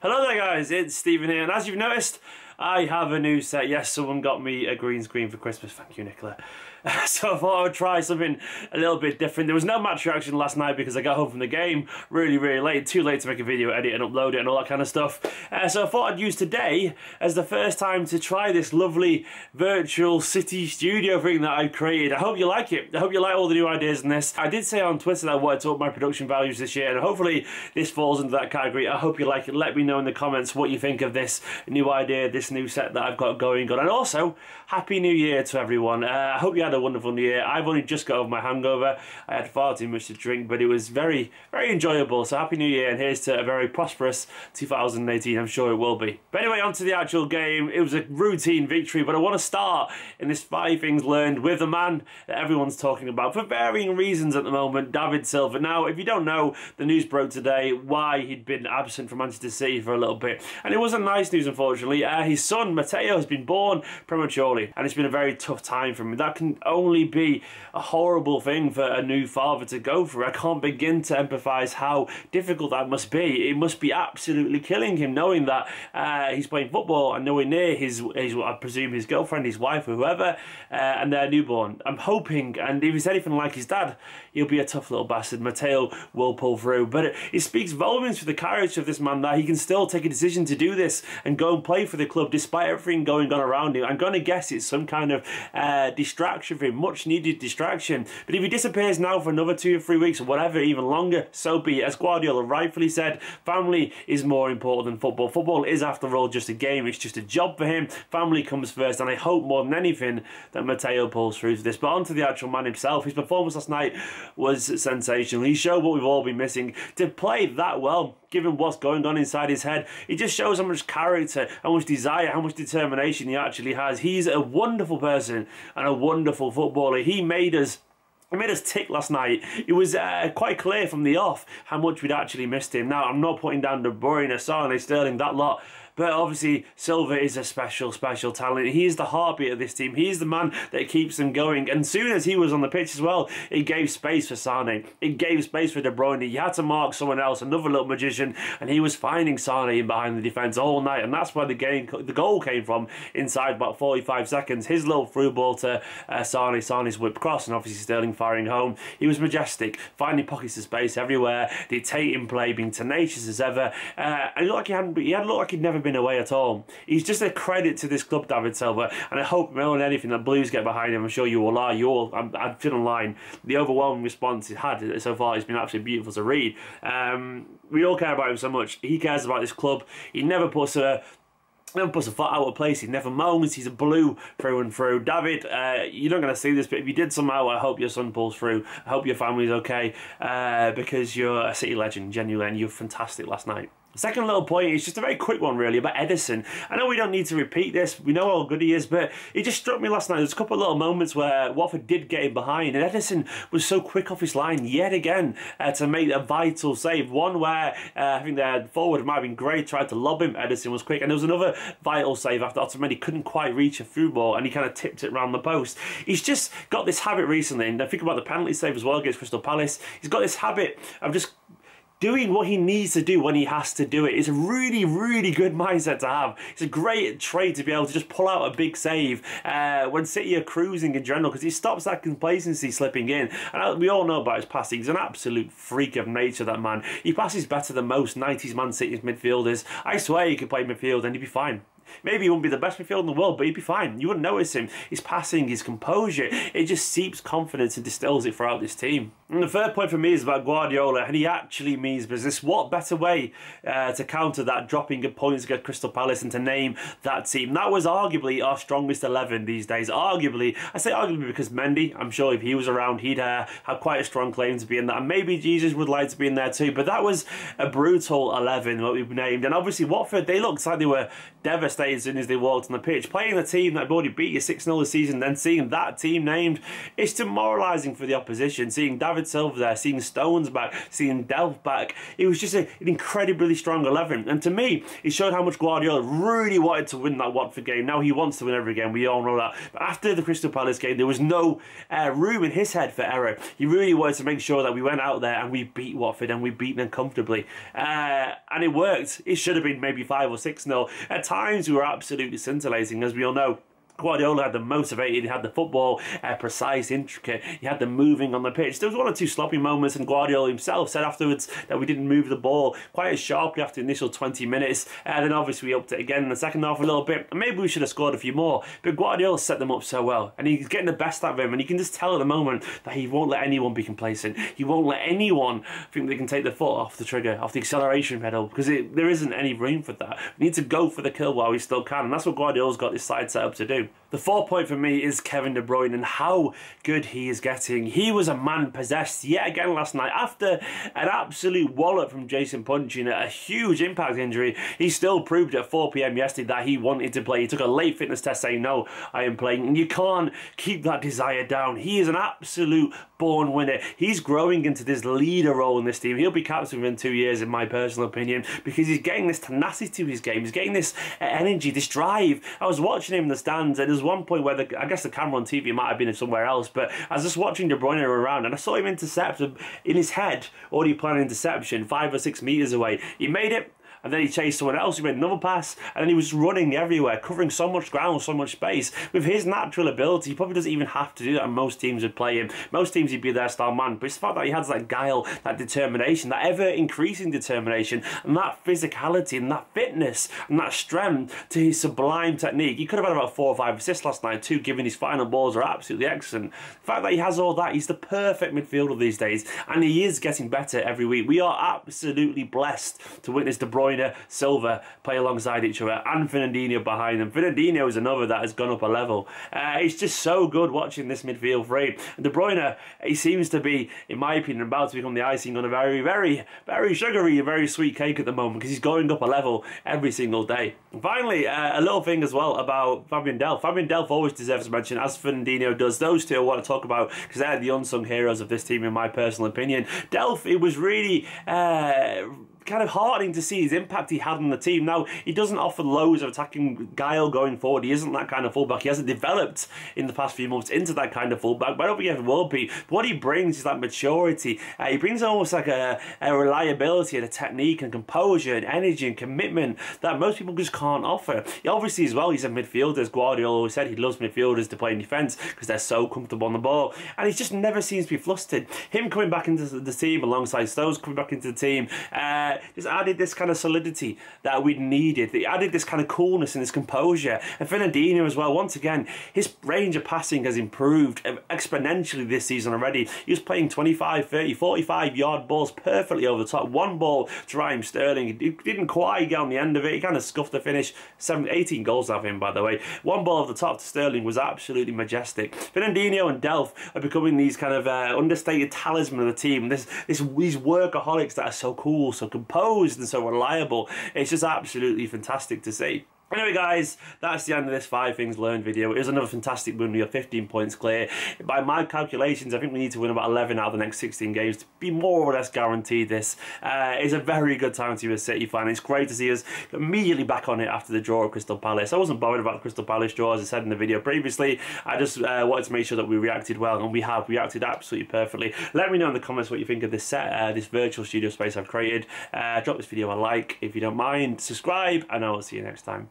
Hello there guys, it's Steven here and as you've noticed I have a new set. Yes, someone got me a green screen for Christmas. Thank you, Nicola. so I thought I would try something a little bit different. There was no match reaction last night because I got home from the game really, really late. Too late to make a video, edit and upload it and all that kind of stuff. Uh, so I thought I'd use today as the first time to try this lovely virtual city studio thing that I've created. I hope you like it. I hope you like all the new ideas in this. I did say on Twitter that I wanted to up my production values this year and hopefully this falls into that category. I hope you like it. Let me know in the comments what you think of this new idea, this new set that I've got going on. And also, Happy New Year to everyone. Uh, I hope you had a wonderful New Year. I've only just got over my hangover. I had far too much to drink, but it was very, very enjoyable. So Happy New Year, and here's to a very prosperous 2018. I'm sure it will be. But anyway, on to the actual game. It was a routine victory, but I want to start in this five things learned with a man that everyone's talking about for varying reasons at the moment, David Silva. Now, if you don't know, the news broke today why he'd been absent from Manchester City for a little bit. And it wasn't nice news, unfortunately. Uh, his son, Mateo, has been born prematurely, and it's been a very tough time for him. That can only be a horrible thing for a new father to go through. I can't begin to empathise how difficult that must be. It must be absolutely killing him knowing that uh, he's playing football and nowhere near his, his, I presume, his girlfriend, his wife, or whoever, uh, and their newborn. I'm hoping, and if he's anything like his dad, he'll be a tough little bastard. Mateo will pull through. But it, it speaks volumes for the courage of this man that he can still take a decision to do this and go and play for the club despite everything going on around him. I'm going to guess it's some kind of uh, distraction for him, much needed distraction. But if he disappears now for another two or three weeks or whatever, even longer, so be it. As Guardiola rightfully said, family is more important than football. Football is, after all, just a game. It's just a job for him. Family comes first, and I hope more than anything that Mateo pulls through to this. But on to the actual man himself. His performance last night was sensational. He showed what we've all been missing. To play that well, given what's going on inside his head, it just shows how much character, how much desire, how much determination he actually has. He's a wonderful person and a wonderful footballer. He made us it made us tick last night. It was uh, quite clear from the off how much we'd actually missed him. Now, I'm not putting down De Bruyne, Sane, Sterling, that lot but obviously, Silva is a special, special talent. He is the heartbeat of this team. He's the man that keeps them going. And soon as he was on the pitch as well, it gave space for Sane. It gave space for De Bruyne. You had to mark someone else, another little magician, and he was finding Sane in behind the defence all night. And that's where the game, the goal came from inside about 45 seconds. His little through ball to uh, Sane, Sane's whipped cross, and obviously Sterling firing home. He was majestic, finding pockets of space everywhere, dictating play, being tenacious as ever. Uh, and he looked like he hadn't, he had looked like he'd never been been away at all. He's just a credit to this club, David Silva, and I hope more than anything that Blues get behind him. I'm sure you will are. You all, I'm, I've been online. The overwhelming response he's had so far has been absolutely beautiful to read. Um, we all care about him so much. He cares about this club. He never puts a never puts a foot out of place. He never moans. He's a blue through and through. David, uh, you're not going to see this, but if you did somehow, I hope your son pulls through. I hope your family's okay uh, because you're a city legend, genuinely, and you're fantastic last night. Second little point is just a very quick one, really, about Ederson. I know we don't need to repeat this, we know how good he is, but it just struck me last night. There's a couple of little moments where Watford did get him behind, and Ederson was so quick off his line yet again uh, to make a vital save. One where uh, I think the forward might have been great, tried to lob him, Ederson was quick, and there was another vital save after Otamendi couldn't quite reach a through ball, and he kind of tipped it around the post. He's just got this habit recently, and I think about the penalty save as well against Crystal Palace. He's got this habit of just doing what he needs to do when he has to do it. It's a really, really good mindset to have. It's a great trait to be able to just pull out a big save uh, when City are cruising in general because he stops that complacency slipping in. And we all know about his passing. He's an absolute freak of nature, that man. He passes better than most 90s Man City's midfielders. I swear he could play midfield and he'd be fine. Maybe he wouldn't be the best midfielder in the world, but he'd be fine. You wouldn't notice him. His passing, his composure, it just seeps confidence and distills it throughout this team. And the third point for me is about Guardiola, and he actually means business. What better way uh, to counter that dropping of points against Crystal Palace and to name that team? That was arguably our strongest 11 these days. Arguably, I say arguably because Mendy, I'm sure if he was around, he'd uh, have quite a strong claim to be in that. And maybe Jesus would like to be in there too, but that was a brutal 11 what we've named. And obviously, Watford, they looked like they were devastated as soon as they walked on the pitch. Playing the team that already beat you 6 0 this season, then seeing that team named, it's demoralising for the opposition. Seeing David Silva there, seeing Stones back, seeing Delph back, it was just a, an incredibly strong 11. And to me, it showed how much Guardiola really wanted to win that Watford game. Now he wants to win every game, we all know that. But after the Crystal Palace game, there was no uh, room in his head for error. He really wanted to make sure that we went out there and we beat Watford and we beat them comfortably. Uh, and it worked. It should have been maybe 5 or 6 0. At times, we were absolutely scintillating, as we all know. Guardiola had them motivated, he had the football uh, precise, intricate, he had them moving on the pitch. There was one or two sloppy moments, and Guardiola himself said afterwards that we didn't move the ball quite as sharply after the initial 20 minutes. And uh, then obviously we upped it again in the second half a little bit. And maybe we should have scored a few more, but Guardiola set them up so well, and he's getting the best out of him. And you can just tell at the moment that he won't let anyone be complacent. He won't let anyone think they can take the foot off the trigger, off the acceleration pedal, because it, there isn't any room for that. We need to go for the kill while we still can, and that's what Guardiola's got this side set up to do. The four point for me is Kevin De Bruyne and how good he is getting. He was a man possessed yet again last night after an absolute wallop from Jason Puncheon, a huge impact injury. He still proved at 4 pm yesterday that he wanted to play. He took a late fitness test saying, No, I am playing. And you can't keep that desire down. He is an absolute born winner. He's growing into this leader role in this team. He'll be captain within two years, in my personal opinion, because he's getting this tenacity to his game. He's getting this energy, this drive. I was watching him in the stands, and there's one point where the, I guess the camera on TV might have been somewhere else, but I was just watching De Bruyne around, and I saw him intercept in his head, already planning interception, five or six meters away. He made it, and then he chased someone else, he made another pass, and then he was running everywhere, covering so much ground, so much space. With his natural ability, he probably doesn't even have to do that, and most teams would play him. Most teams, he'd be their style man, but it's the fact that he has that guile, that determination, that ever increasing determination, and that physicality, and that fitness, and that strength to his sublime technique. He could have had about four or five assists last night, too, given his final balls are absolutely excellent. The fact that he has all that, he's the perfect midfielder these days, and he is getting better every week. We are absolutely blessed to witness De Bruyne Bruyne, Silva play alongside each other, and Fernandinho behind them. Fernandinho is another that has gone up a level. Uh, it's just so good watching this midfield. And De Bruyne, he seems to be, in my opinion, about to become the icing on a very, very, very sugary, very sweet cake at the moment because he's going up a level every single day. Finally, uh, a little thing as well about Fabian Delph. Fabian Delph always deserves mention, as Fernandinho does. Those two I want to talk about because they're the unsung heroes of this team, in my personal opinion. Delph, it was really. Uh, kind of heartening to see his impact he had on the team. Now, he doesn't offer loads of attacking guile going forward. He isn't that kind of fullback. He hasn't developed in the past few months into that kind of fullback, but I don't think he ever will be. But what he brings is that maturity. Uh, he brings almost like a, a reliability and a technique and composure and energy and commitment that most people just can't offer. He obviously, as well, he's a midfielder. As Guardiola always said, he loves midfielders to play in defence because they're so comfortable on the ball. And he just never seems to be flustered. Him coming back into the team alongside Stones coming back into the team, uh, just added this kind of solidity that we needed. It added this kind of coolness and this composure. And Fernandinho as well, once again, his range of passing has improved exponentially this season already. He was playing 25, 30, 45 yard balls perfectly over the top. One ball to Raheem Sterling. He didn't quite get on the end of it. He kind of scuffed the finish. 18 goals of him, by the way. One ball off the top to Sterling was absolutely majestic. Fernandinho and Delph are becoming these kind of uh, understated talisman of the team. This, this, these workaholics that are so cool, so composed, and so reliable. It's just absolutely fantastic to see. Anyway guys, that's the end of this 5 things learned video. It was another fantastic win. We are 15 points clear. By my calculations, I think we need to win about 11 out of the next 16 games to be more or less guaranteed this. Uh, it's a very good time to be a City fan. It's great to see us immediately back on it after the draw at Crystal Palace. I wasn't bothered about Crystal Palace draw, as I said in the video previously. I just uh, wanted to make sure that we reacted well, and we have reacted absolutely perfectly. Let me know in the comments what you think of this set, uh, this virtual studio space I've created. Uh, drop this video a like if you don't mind, subscribe, and I will see you next time.